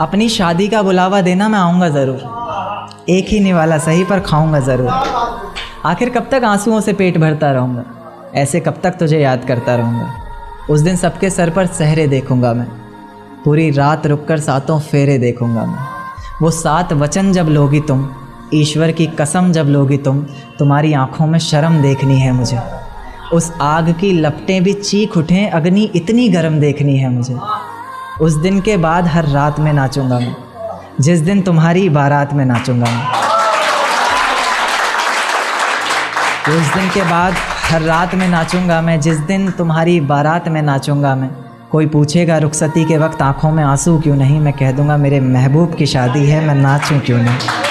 अपनी शादी का बुलावा देना मैं आऊँगा ज़रूर। एक ही निवाला सही पर खाऊँगा ज़रूर। आखिर कब तक आंसुओं से पेट भरता रहूँगा? ऐसे कब तक तुझे याद करता रहूँगा? उस दिन सबके सर पर सहरे देखूँगा मैं। पूरी रात रुककर सातों फेरे देखूँगा मैं। वो सात वचन जब लोगी तुम, ईश्वर की कसम जब लोगी तुम, तुम्हारी आँखों में शर्म देखनी है मुझे। उस आग की लपटें भी चीख उठें, अग्नि इतनी गर्म देखनी है मुझे। उस दिन के बाद हर रात में नाचूँगा मैं। जिस दिन तुम्हारी बारात में नाचूँगा मैं। उस दिन के बाद हर रात में नाचूँगा मैं। जिस दिन तुम्हारी बारात में नाचूँगा मैं। कोई पूछेगा, रुखसती के वक्त आँखों में आँसू क्यों नहीं? मैं कह दूँगा, मेरे महबूब की शादी है, मैं नाचूं क्यों नहीं?